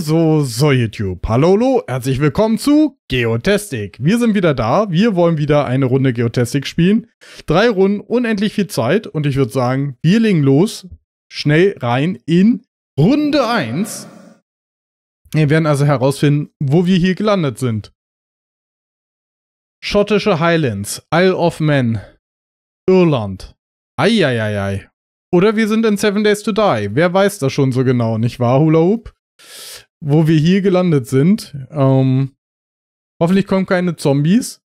so, so YouTube. Hallo, hallo, herzlich willkommen zu Geotastic. Wir sind wieder da. Wir wollen wieder eine Runde Geotastic spielen. Drei Runden, unendlich viel Zeit. Und ich würde sagen, wir legen los. Schnell rein in Runde 1. Wir werden also herausfinden, wo wir hier gelandet sind. Schottische Highlands, Isle of Man, Irland. Eieiei. Oder wir sind in Seven Days to Die. Wer weiß das schon so genau, nicht wahr, Hula Hoop? Wo wir hier gelandet sind. Ähm, hoffentlich kommen keine Zombies.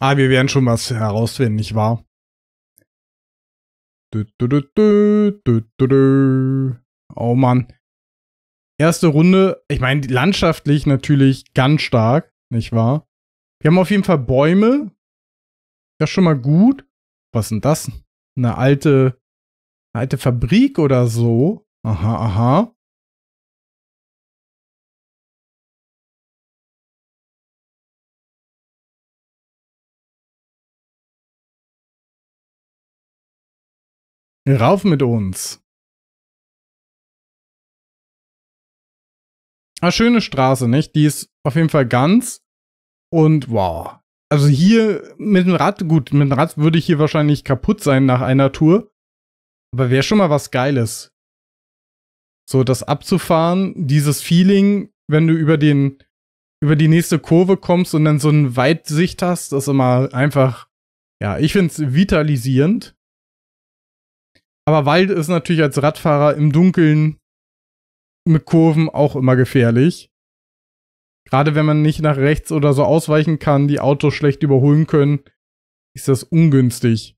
Ah, wir werden schon was herausfinden, nicht wahr? Du, du, du. Oh Mann. Erste Runde, ich meine, landschaftlich natürlich ganz stark, nicht wahr? Wir haben auf jeden Fall Bäume. Ist schon mal gut. Was ist denn das? Eine alte, eine alte Fabrik oder so? Aha, aha. Rauf mit uns. Ah, schöne Straße, nicht? Die ist auf jeden Fall ganz. Und wow. Also hier mit dem Rad, gut, mit dem Rad würde ich hier wahrscheinlich kaputt sein nach einer Tour. Aber wäre schon mal was Geiles. So, das abzufahren, dieses Feeling, wenn du über den, über die nächste Kurve kommst und dann so eine Weitsicht hast, das ist immer einfach, ja, ich finde es vitalisierend. Aber Wald ist natürlich als Radfahrer im Dunkeln mit Kurven auch immer gefährlich. Gerade wenn man nicht nach rechts oder so ausweichen kann, die Autos schlecht überholen können, ist das ungünstig.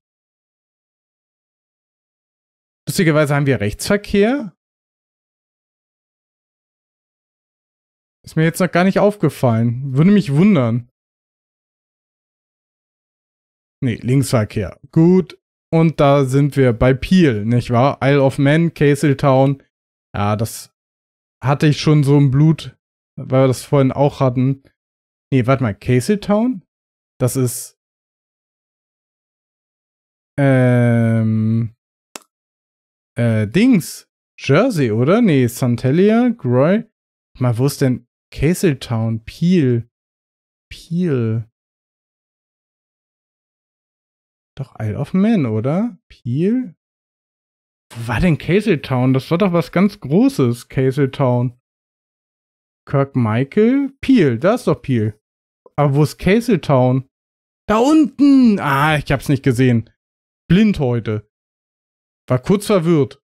Lustigerweise haben wir Rechtsverkehr. Ist mir jetzt noch gar nicht aufgefallen. Würde mich wundern. Nee, Linksverkehr. Gut. Und da sind wir bei Peel, nicht wahr? Isle of Man, Castletown. Ja, das hatte ich schon so im Blut, weil wir das vorhin auch hatten. Nee, warte mal, Castletown? Das ist. Ähm. Äh, Dings. Jersey, oder? Nee, Santelia, Groy. Mal, wo ist denn Castletown? Peel. Peel. Doch Isle of Man, oder? Peel? Wo war denn Castletown? Das war doch was ganz Großes, Castletown. Kirk Michael? Peel, da ist doch Peel. Aber wo ist Castletown? Da unten! Ah, ich hab's nicht gesehen. Blind heute. War kurz verwirrt.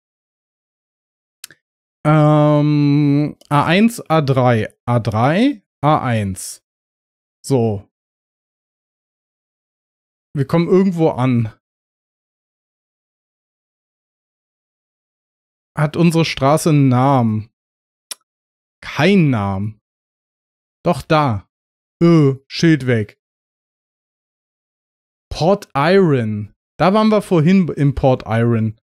Ähm, A1, A3. A3, A1. So, wir kommen irgendwo an. Hat unsere Straße einen Namen? Kein Namen. Doch da. Öh, Schild weg. Port Iron. Da waren wir vorhin im Port Iron.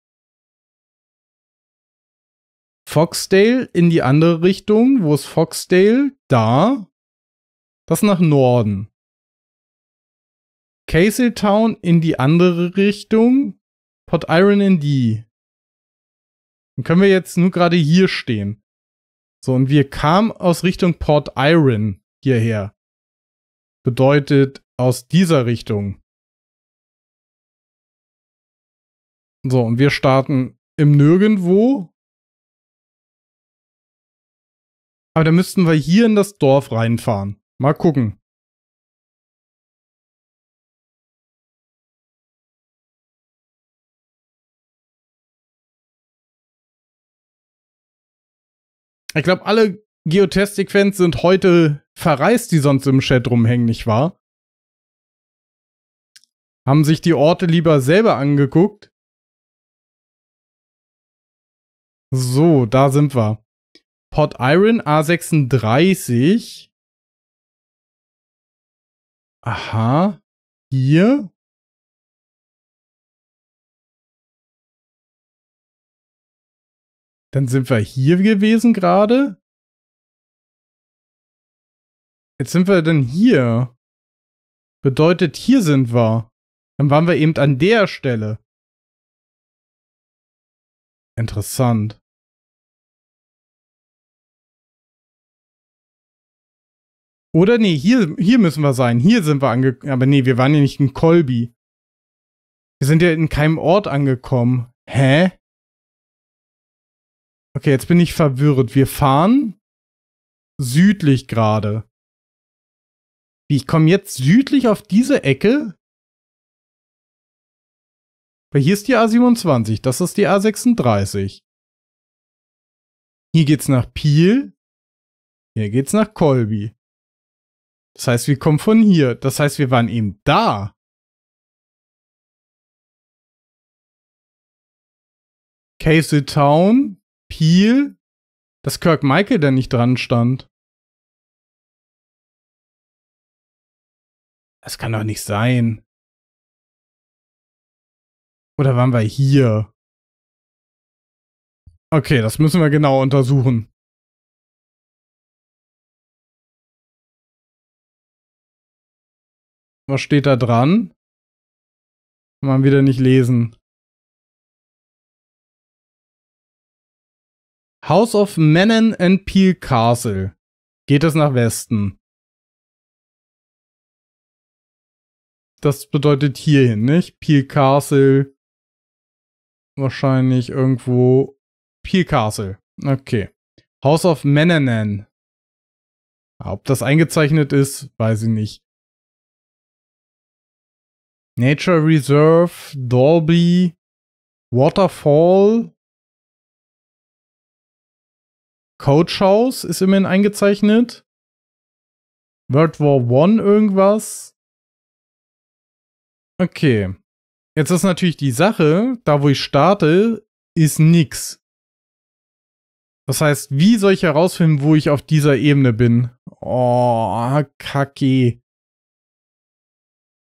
Foxdale in die andere Richtung. Wo ist Foxdale? Da. Das nach Norden. Castletown in die andere Richtung, Port Iron in die. Dann können wir jetzt nur gerade hier stehen. So, und wir kamen aus Richtung Port Iron hierher. Bedeutet aus dieser Richtung. So, und wir starten im Nirgendwo. Aber da müssten wir hier in das Dorf reinfahren. Mal gucken. Ich glaube, alle Geotastic-Fans sind heute verreist, die sonst im Chat rumhängen, nicht wahr? Haben sich die Orte lieber selber angeguckt. So, da sind wir. Port Iron A36. Aha. Hier. Dann sind wir hier gewesen gerade. Jetzt sind wir dann hier. Bedeutet, hier sind wir. Dann waren wir eben an der Stelle. Interessant. Oder nee, hier, hier müssen wir sein. Hier sind wir angekommen. Aber nee, wir waren ja nicht in Colby. Wir sind ja in keinem Ort angekommen. Hä? Okay, jetzt bin ich verwirrt. Wir fahren südlich gerade. Wie, ich komme jetzt südlich auf diese Ecke? Weil hier ist die A27, das ist die A36. Hier geht's nach Piel. Hier geht's nach Colby. Das heißt, wir kommen von hier. Das heißt, wir waren eben da. Castle Town, Peel, dass Kirk Michael da nicht dran stand. Das kann doch nicht sein. Oder waren wir hier? Okay, das müssen wir genau untersuchen. Was steht da dran? Kann man wieder nicht lesen. House of Menon and Peel Castle. Geht es nach Westen. Das bedeutet hierhin, nicht? Peel Castle. Wahrscheinlich irgendwo. Peel Castle. Okay. House of Menanan. Ob das eingezeichnet ist, weiß ich nicht. Nature Reserve, Dolby, Waterfall, Coach House ist immerhin eingezeichnet. World War One irgendwas. Okay. Jetzt ist natürlich die Sache, da wo ich starte, ist nix. Das heißt, wie soll ich herausfinden, wo ich auf dieser Ebene bin? Oh, kacke.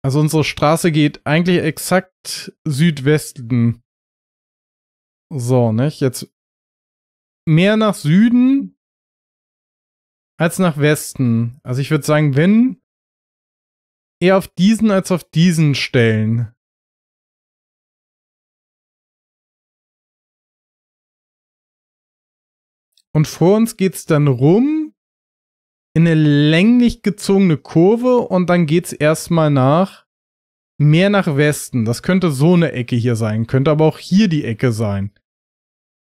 Also unsere Straße geht eigentlich exakt Südwesten. So, nicht? Jetzt mehr nach Süden als nach Westen. Also ich würde sagen, wenn eher auf diesen als auf diesen Stellen. Und vor uns geht's dann rum in eine länglich gezogene Kurve und dann geht's erstmal nach mehr nach Westen. Das könnte so eine Ecke hier sein, könnte aber auch hier die Ecke sein.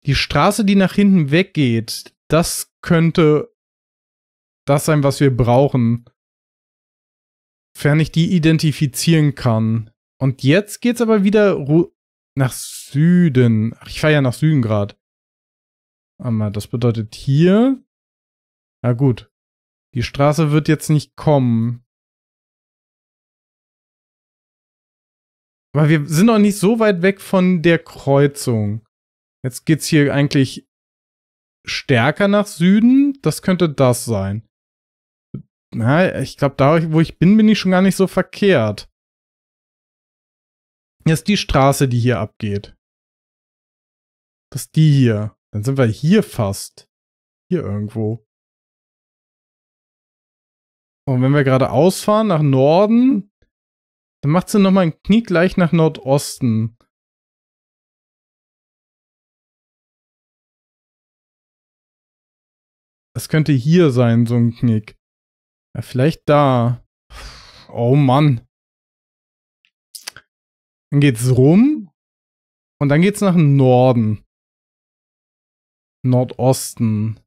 Die Straße, die nach hinten weggeht, das könnte das sein, was wir brauchen. Fern ich die identifizieren kann. Und jetzt geht's aber wieder nach Süden. Ach, ich fahre ja nach Süden gerade. Aber das bedeutet hier. Na gut. Die Straße wird jetzt nicht kommen. Aber wir sind noch nicht so weit weg von der Kreuzung. Jetzt geht's hier eigentlich stärker nach Süden. Das könnte das sein. Na, ich glaube, da, wo ich bin, bin ich schon gar nicht so verkehrt. Hier ist die Straße, die hier abgeht. Das ist die hier. Dann sind wir hier fast. Hier irgendwo. Und wenn wir gerade ausfahren nach Norden, dann macht sie nochmal einen Knick gleich nach Nordosten. Das könnte hier sein, so ein Knick. Ja, vielleicht da. Oh Mann. Dann geht's rum. Und dann geht's nach Norden. Nordosten.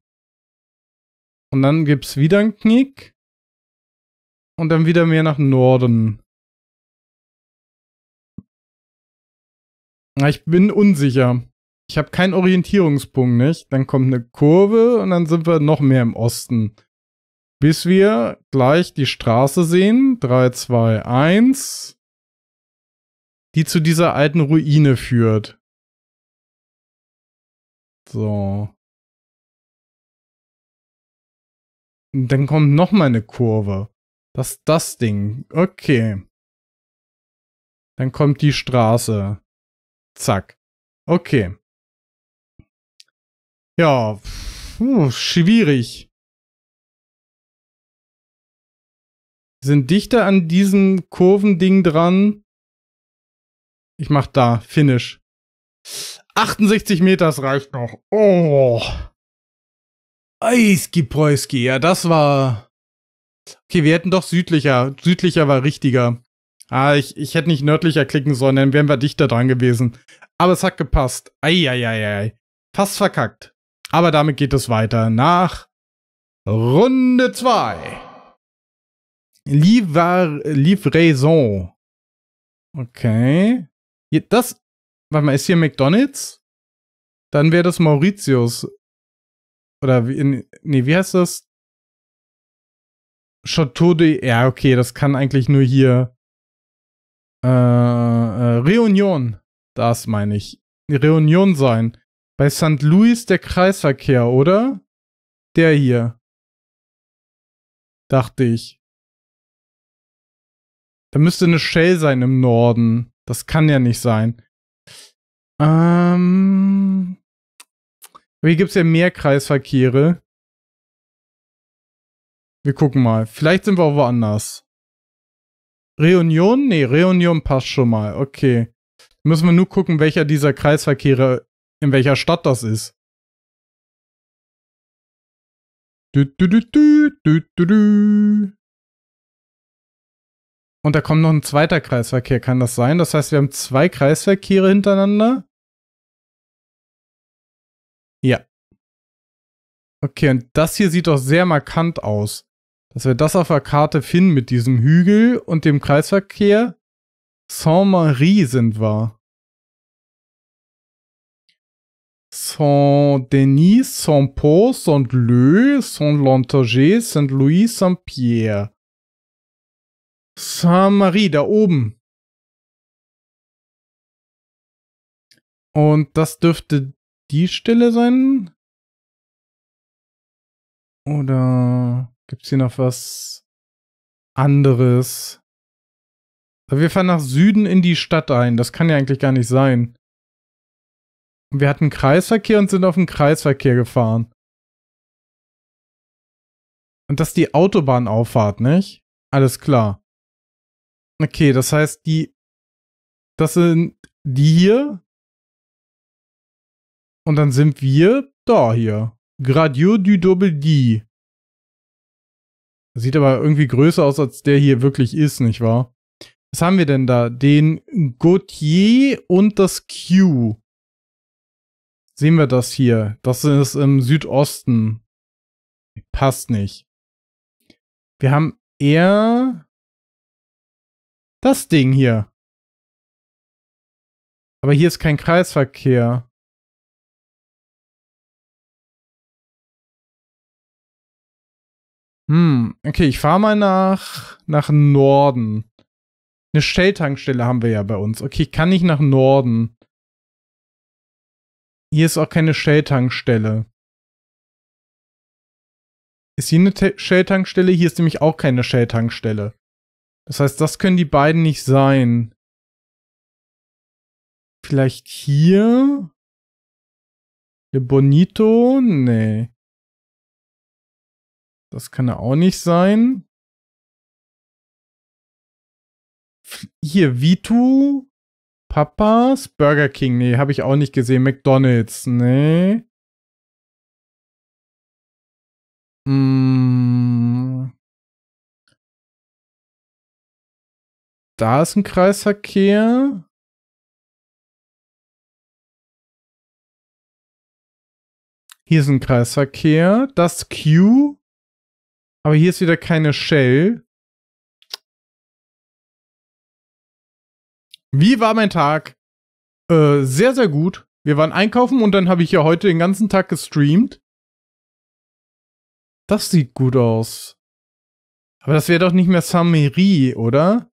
Und dann gibt's wieder einen Knick und dann wieder mehr nach Norden. Ich bin unsicher. Ich habe keinen Orientierungspunkt, nicht? Dann kommt eine Kurve und dann sind wir noch mehr im Osten. Bis wir gleich die Straße sehen. 3, 2, 1. Die zu dieser alten Ruine führt. So. Und dann kommt noch mal eine Kurve. Das ist das Ding. Okay. Dann kommt die Straße. Zack. Okay. Ja, puh, schwierig. sind dichter an diesem Kurvending dran. Ich mach da, Finish. 68 Meter, das reicht noch. Oh. Eiski Preuski, ja, das war. Okay, wir hätten doch südlicher. Südlicher war richtiger. Ah, ich, ich hätte nicht nördlicher klicken sollen, dann wären wir dichter dran gewesen. Aber es hat gepasst. Eieiei. Fast verkackt. Aber damit geht es weiter nach Runde 2. Livra Livraison. Okay. Das, warte mal, ist hier McDonalds? Dann wäre das Mauritius. Oder wie, nee, wie heißt das? Chateau de, ja, okay, das kann eigentlich nur hier, äh, äh Reunion, das meine ich, Reunion sein. Bei St. Louis der Kreisverkehr, oder? Der hier. Dachte ich. Da müsste eine Shell sein im Norden. Das kann ja nicht sein. Ähm. Hier gibt es ja mehr Kreisverkehre. Wir gucken mal. Vielleicht sind wir auch woanders. Reunion? Nee, Reunion passt schon mal. Okay. Müssen wir nur gucken, welcher dieser Kreisverkehre in welcher Stadt das ist. Du, du, du, du, du, du. Und da kommt noch ein zweiter Kreisverkehr, kann das sein? Das heißt, wir haben zwei Kreisverkehre hintereinander? Ja. Okay, und das hier sieht doch sehr markant aus. Dass wir das auf der Karte finden mit diesem Hügel und dem Kreisverkehr. Saint-Marie sind wir. Saint-Denis, Saint-Paul, Saint-Leu, Saint-Lantager, Saint-Louis, Saint-Pierre. Saint-Marie, da oben. Und das dürfte die Stelle sein? Oder gibt's hier noch was anderes? Wir fahren nach Süden in die Stadt ein. Das kann ja eigentlich gar nicht sein. Wir hatten Kreisverkehr und sind auf den Kreisverkehr gefahren. Und das ist die Autobahnauffahrt, nicht? Alles klar. Okay, das heißt, die. Das sind die hier. Und dann sind wir da hier. Gradio du Double D. Sieht aber irgendwie größer aus, als der hier wirklich ist, nicht wahr? Was haben wir denn da? Den Gautier und das Q. Sehen wir das hier? Das ist im Südosten. Passt nicht. Wir haben eher das Ding hier. Aber hier ist kein Kreisverkehr. Hm, okay, ich fahre mal nach, nach Norden. Eine Shell-Tankstelle haben wir ja bei uns. Okay, ich kann nicht nach Norden. Hier ist auch keine Shell-Tankstelle. Ist hier eine Shell-Tankstelle? Hier ist nämlich auch keine Shell-Tankstelle. Das heißt, das können die beiden nicht sein. Vielleicht hier? Le Bonito? Nee. Das kann er auch nicht sein. Hier, Vitu? Papas? Burger King? Nee, habe ich auch nicht gesehen. McDonald's? Nee. Mm. Da ist ein Kreisverkehr. Hier ist ein Kreisverkehr. Das Q. Aber hier ist wieder keine Shell. Wie war mein Tag? Äh, sehr, sehr gut. Wir waren einkaufen und dann habe ich ja heute den ganzen Tag gestreamt. Das sieht gut aus. Aber das wäre doch nicht mehr Saint-Méry, oder?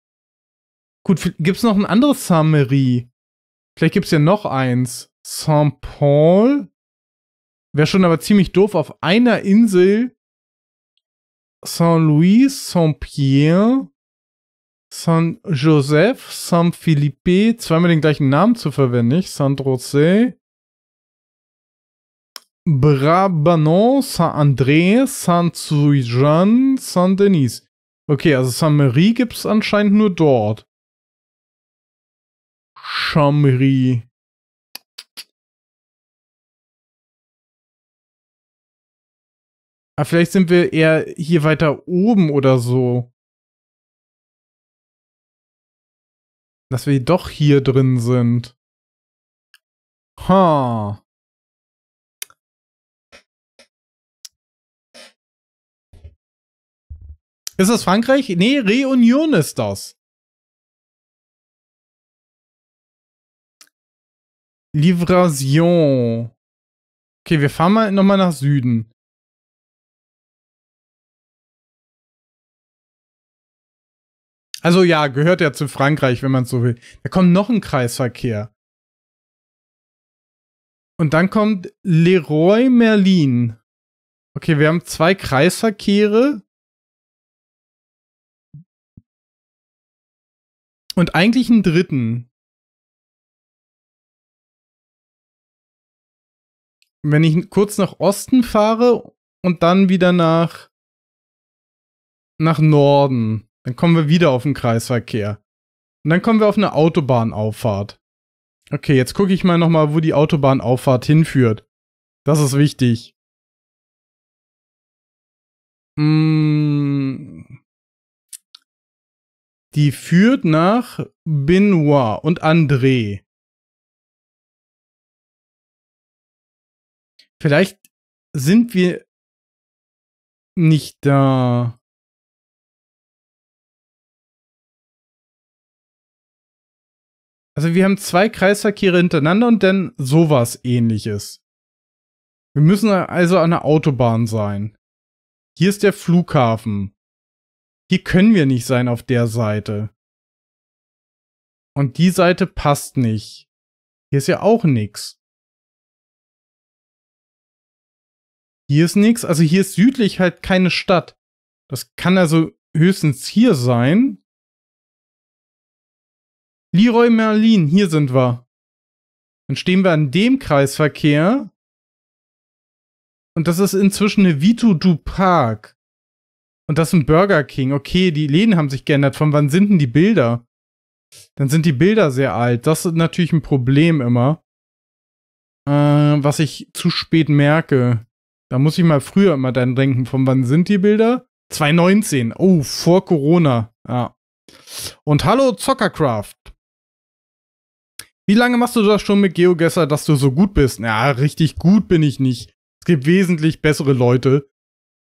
Gut, gibt's noch ein anderes Saint-Méry? Vielleicht gibt's ja noch eins. Saint-Paul? Wäre schon aber ziemlich doof, auf einer Insel Saint-Louis, Saint-Pierre, Saint-Joseph, Saint-Philippe, zweimal den gleichen Namen zu verwenden, nicht? Saint-Rosé, Brabanon, Saint-André, Saint-Suijan, Saint-Denis. Okay, also Saint-Marie gibt es anscheinend nur dort. Chamry. Aber vielleicht sind wir eher hier weiter oben oder so. Dass wir doch hier drin sind. Ha. Ist das Frankreich? Nee, Reunion ist das. Livrasion. Okay, wir fahren mal nochmal nach Süden. Also ja, gehört ja zu Frankreich, wenn man so will. Da kommt noch ein Kreisverkehr. Und dann kommt Leroy Merlin. Okay, wir haben zwei Kreisverkehre. Und eigentlich einen dritten. Wenn ich kurz nach Osten fahre und dann wieder nach nach Norden, dann kommen wir wieder auf den Kreisverkehr. Und dann kommen wir auf eine Autobahnauffahrt. Okay, jetzt gucke ich mal nochmal, wo die Autobahnauffahrt hinführt. Das ist wichtig. Mm. Die führt nach Benoit und André. Vielleicht sind wir nicht da. Also wir haben zwei Kreisverkehre hintereinander und dann sowas ähnliches. Wir müssen also an der Autobahn sein. Hier ist der Flughafen. Hier können wir nicht sein auf der Seite. Und die Seite passt nicht. Hier ist ja auch nix. Hier ist nix, also hier ist südlich halt keine Stadt. Das kann also höchstens hier sein. Leroy Merlin, hier sind wir. Dann stehen wir an dem Kreisverkehr. Und das ist inzwischen eine Vito du Park. Und das ist ein Burger King. Okay, die Läden haben sich geändert. Von wann sind denn die Bilder? Dann sind die Bilder sehr alt. Das ist natürlich ein Problem immer. Äh, was ich zu spät merke. Da muss ich mal früher immer dann denken. Von wann sind die Bilder? 2019. Oh, vor Corona. Ja. Und hallo Zockercraft. Wie lange machst du das schon mit GeoGuessr, dass du so gut bist? Ja, richtig gut bin ich nicht. Es gibt wesentlich bessere Leute.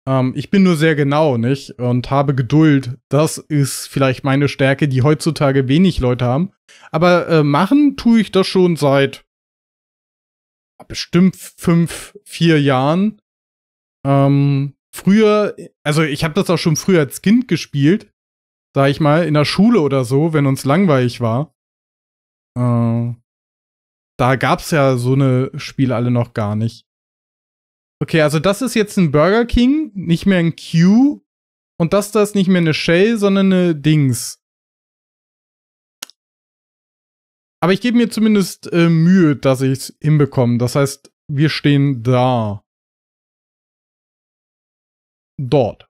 Ähm, ich bin nur sehr genau, nicht? Und habe Geduld. Das ist vielleicht meine Stärke, die heutzutage wenig Leute haben. Aber äh, machen tue ich das schon seit bestimmt fünf, vier Jahren. Ähm, früher, also ich habe das auch schon früher als Kind gespielt, sag ich mal, in der Schule oder so, wenn uns langweilig war. Äh, da gab's ja so eine Spiele alle noch gar nicht. Okay, also das ist jetzt ein Burger King, nicht mehr ein Q. Und das da ist nicht mehr eine Shell, sondern eine Dings. Aber ich gebe mir zumindest äh, Mühe, dass ich es hinbekomme. Das heißt, wir stehen da. Dort.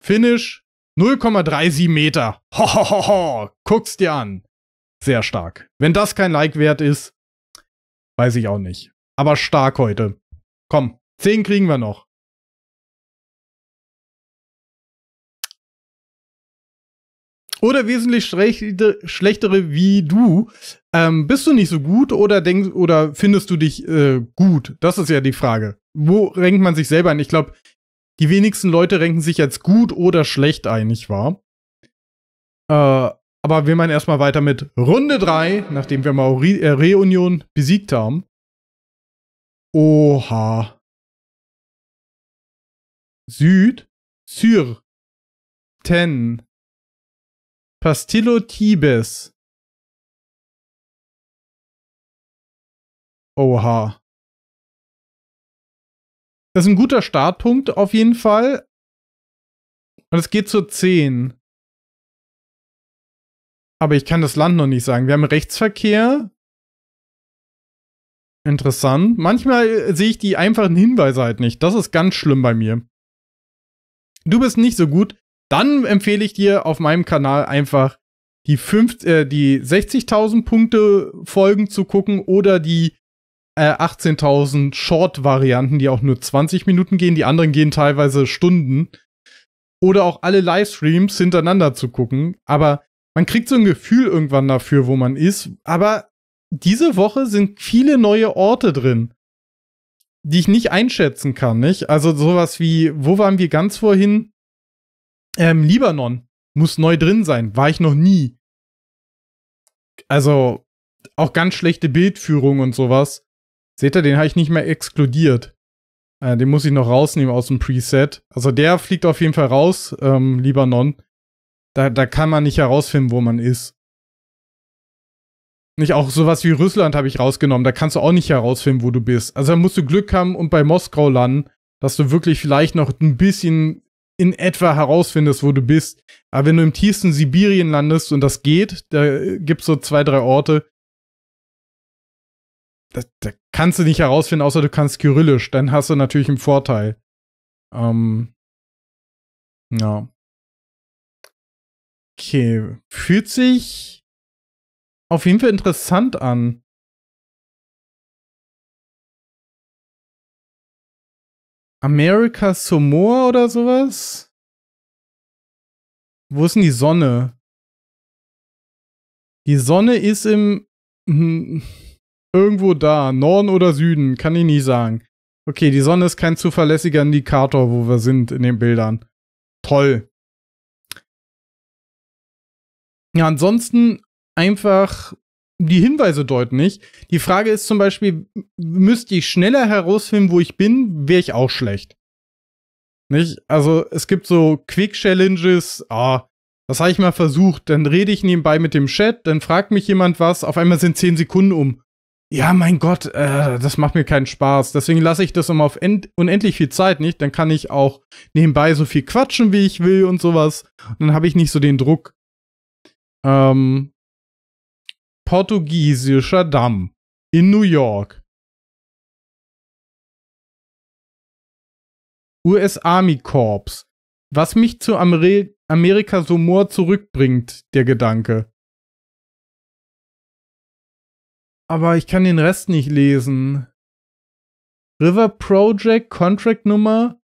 Finish 0,37 Meter. Hohoho. Guck's dir an. Sehr stark. Wenn das kein Like wert ist, weiß ich auch nicht. Aber stark heute. Komm, 10 kriegen wir noch. Oder wesentlich schlechte, schlechtere wie du. Ähm, bist du nicht so gut oder denkst oder findest du dich äh, gut? Das ist ja die Frage. Wo renkt man sich selber ein? Ich glaube, die wenigsten Leute renken sich als gut oder schlecht ein, nicht wahr? Äh, aber wir machen erstmal weiter mit Runde 3, nachdem wir mal äh, Reunion besiegt haben. Oha. Süd, Sur, Ten, Pastillo Tibes. Oha. Das ist ein guter Startpunkt auf jeden Fall. Und es geht zur 10. Aber ich kann das Land noch nicht sagen. Wir haben Rechtsverkehr. Interessant. Manchmal äh, sehe ich die einfachen Hinweise halt nicht. Das ist ganz schlimm bei mir. Du bist nicht so gut. dann empfehle ich dir auf meinem Kanal einfach die, äh, die 60.000 Punkte Folgen zu gucken oder die äh, 18.000 Short-Varianten, die auch nur 20 Minuten gehen. Die anderen gehen teilweise Stunden. Oder auch alle Livestreams hintereinander zu gucken. Aber man kriegt so ein Gefühl irgendwann dafür, wo man ist. Aber diese Woche sind viele neue Orte drin, die ich nicht einschätzen kann, nicht? Also sowas wie, wo waren wir ganz vorhin? Ähm, Libanon muss neu drin sein. War ich noch nie. Also auch ganz schlechte Bildführung und sowas. Seht ihr, den habe ich nicht mehr exkludiert. Äh, den muss ich noch rausnehmen aus dem Preset. Also der fliegt auf jeden Fall raus, ähm, Libanon. Da, da kann man nicht herausfinden, wo man ist. Nicht auch sowas wie Russland habe ich rausgenommen. Da kannst du auch nicht herausfinden, wo du bist. Also da musst du Glück haben und bei Moskau landen, dass du wirklich vielleicht noch ein bisschen in etwa herausfindest, wo du bist. Aber wenn du im tiefsten Sibirien landest und das geht, da gibt's so zwei, drei Orte, da, da kannst du nicht herausfinden, außer du kannst Kyrillisch. Dann hast du natürlich einen Vorteil. Ähm, ja. Okay. Fühlt sich auf jeden Fall interessant an. America Samoa oder sowas? Wo ist denn die Sonne? Die Sonne ist im hm, irgendwo da, Norden oder Süden, kann ich nie sagen. Okay, die Sonne ist kein zuverlässiger Indikator, wo wir sind in den Bildern. Toll. Ja, ansonsten einfach die Hinweise deuten nicht. Die Frage ist zum Beispiel, müsste ich schneller herausfinden, wo ich bin, wäre ich auch schlecht. Nicht? Also es gibt so Quick-Challenges, ah, das habe ich mal versucht, dann rede ich nebenbei mit dem Chat, dann fragt mich jemand was, auf einmal sind 10 Sekunden um. Ja, mein Gott, äh, das macht mir keinen Spaß. Deswegen lasse ich das immer auf unendlich viel Zeit nicht. Dann kann ich auch nebenbei so viel quatschen, wie ich will und sowas. Und dann habe ich nicht so den Druck. Ähm, portugiesischer Damm in New York. US Army Corps. Was mich zu Amer Amerika Somor zurückbringt, der Gedanke. Aber ich kann den Rest nicht lesen. River Project, Contract Nummer.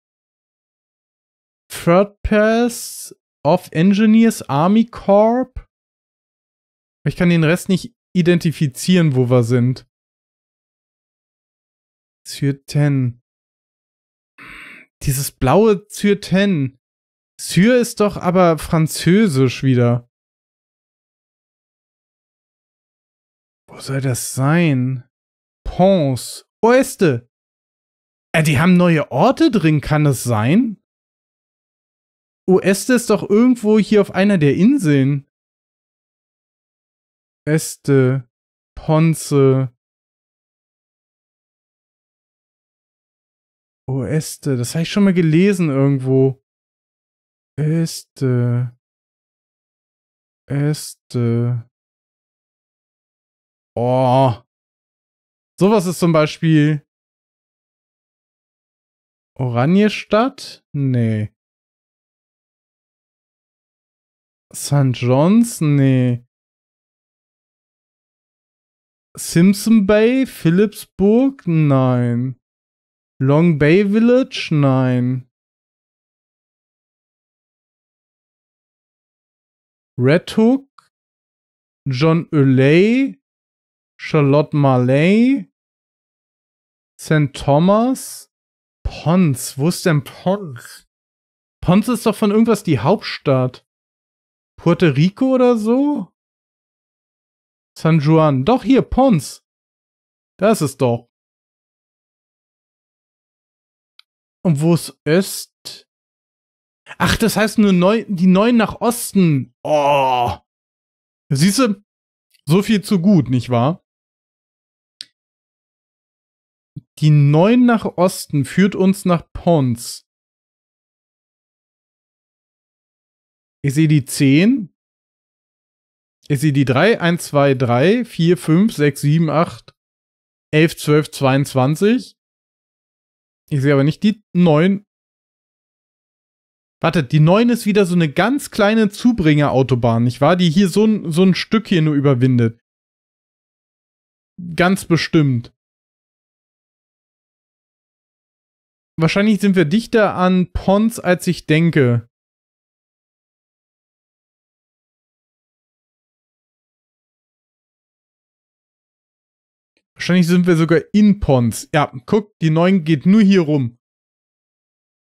Third Pass of Engineers Army Corp. Ich kann den Rest nicht identifizieren, wo wir sind. 10. Dieses blaue 10. Syr ist doch aber französisch wieder. Wo soll das sein? Pons. Oeste. Äh, die haben neue Orte drin, kann es sein? Oeste ist doch irgendwo hier auf einer der Inseln. Este, Ponce. Oeste, das habe ich schon mal gelesen irgendwo. Este. Este. Oh. Sowas ist zum Beispiel Oranjestadt? Nee. St. John's? Nee. Simpson Bay, Phillipsburg? Nein. Long Bay Village? Nein. Red Hook? John O'Leigh? Charlotte Marley? St. Thomas? Pons. Wo ist denn Pons? Pons ist doch von irgendwas die Hauptstadt. Puerto Rico oder so? San Juan. Doch, hier, Pons. Da ist es doch. Und wo ist Öst? Ach, das heißt nur neu, die neuen nach Osten. Oh. Siehst du, so viel zu gut, nicht wahr? Die neun nach Osten führt uns nach Pons. Ich sehe die 10. Ich sehe die 3, 1, 2, 3, 4, 5, 6, 7, 8, 11, 12, 22. Ich sehe aber nicht die 9. Wartet, die 9 ist wieder so eine ganz kleine Zubringerautobahn, nicht wahr? Die hier so ein, so ein Stück hier nur überwindet. Ganz bestimmt. Wahrscheinlich sind wir dichter an Pons, als ich denke. Wahrscheinlich sind wir sogar in Pons. Ja, guck, die 9 geht nur hier rum.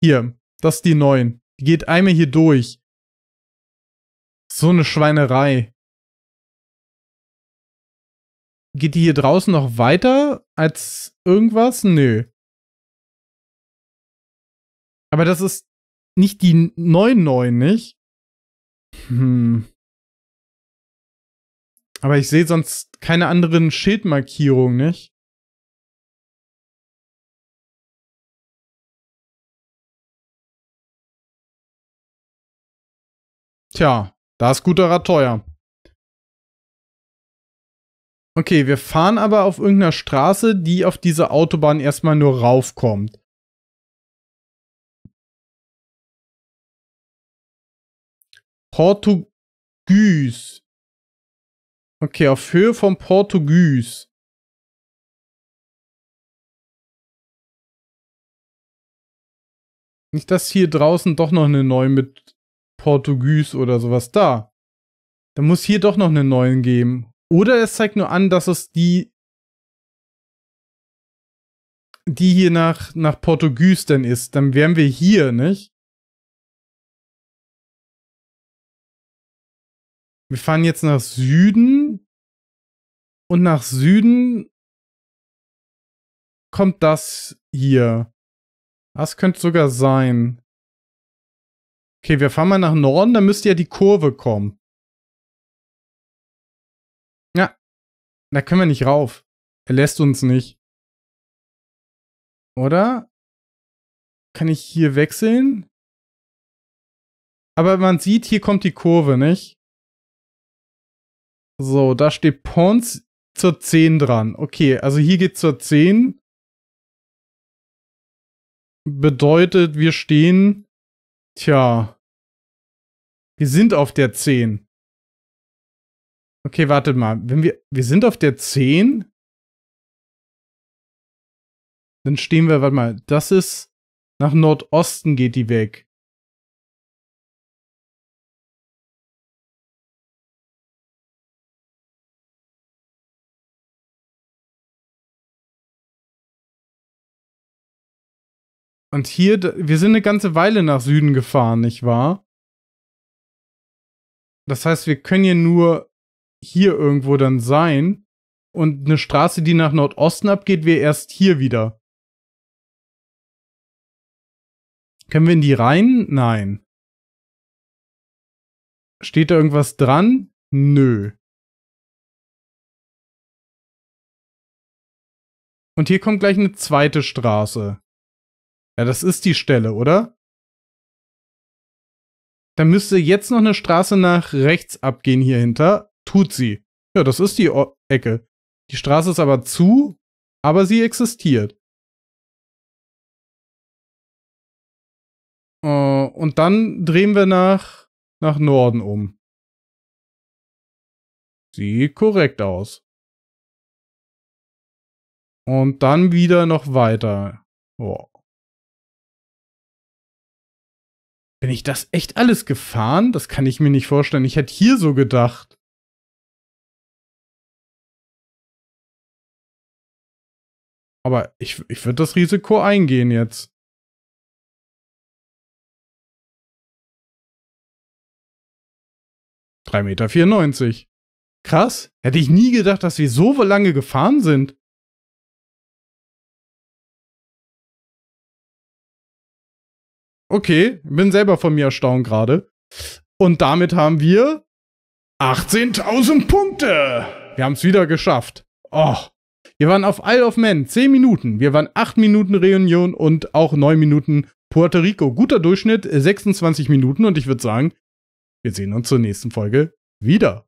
Hier, das ist die 9. Die geht einmal hier durch. So eine Schweinerei. Geht die hier draußen noch weiter als irgendwas? Nö. Aber das ist nicht die 9-9, nicht? Hm. Aber ich sehe sonst keine anderen Schildmarkierungen, nicht? Tja, da ist guter Rat teuer. Okay, wir fahren aber auf irgendeiner Straße, die auf diese Autobahn erstmal nur raufkommt. Portugies. Okay, auf Höhe vom Portugies. Nicht, dass hier draußen doch noch eine neue mit Portugies oder sowas da. Da muss hier doch noch eine neuen geben. Oder es zeigt nur an, dass es die die hier nach, nach Portugies denn ist. Dann wären wir hier, nicht? Wir fahren jetzt nach Süden. Und nach Süden kommt das hier. Das könnte sogar sein. Okay, wir fahren mal nach Norden, dann müsste ja die Kurve kommen. Ja. Da können wir nicht rauf. Er lässt uns nicht. Oder? Kann ich hier wechseln? Aber man sieht, hier kommt die Kurve, nicht? So, da steht Pons zur 10 dran. Okay, also hier geht zur 10. Bedeutet, wir stehen. Tja. Wir sind auf der 10. Okay, wartet mal. Wenn wir. Wir sind auf der 10. Dann stehen wir, warte mal. Das ist. Nach Nordosten geht die weg. Und hier, wir sind eine ganze Weile nach Süden gefahren, nicht wahr? Das heißt, wir können hier nur hier irgendwo dann sein. Und eine Straße, die nach Nordosten abgeht, wäre erst hier wieder. Können wir in die rein? Nein. Steht da irgendwas dran? Nö. Und hier kommt gleich eine zweite Straße. Ja, das ist die Stelle, oder? Da müsste jetzt noch eine Straße nach rechts abgehen hier hinter. Tut sie. Ja, das ist die o Ecke. Die Straße ist aber zu, aber sie existiert. Uh, und dann drehen wir nach, nach Norden um. Sieht korrekt aus. Und dann wieder noch weiter. Oh. Bin ich das echt alles gefahren? Das kann ich mir nicht vorstellen. Ich hätte hier so gedacht. Aber ich, ich würde das Risiko eingehen jetzt. Drei Meter. Krass. Hätte ich nie gedacht, dass wir so lange gefahren sind. Okay, bin selber von mir erstaunt gerade. Und damit haben wir 18.000 Punkte. Wir haben es wieder geschafft. Oh. Wir waren auf Isle of Man 10 Minuten. Wir waren 8 Minuten Reunion und auch 9 Minuten Puerto Rico. Guter Durchschnitt, 26 Minuten. Und ich würde sagen, wir sehen uns zur nächsten Folge wieder.